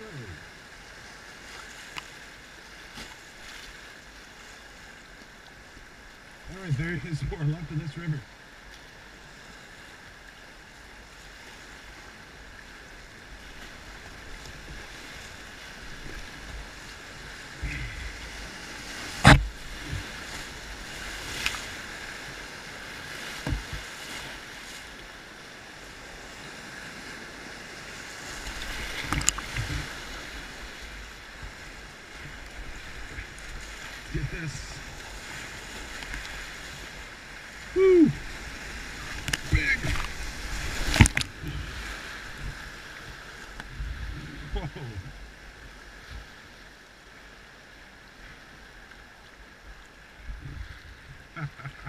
All right, there is more left of this river. get this. Woo! Big! Whoa! Ha ha ha.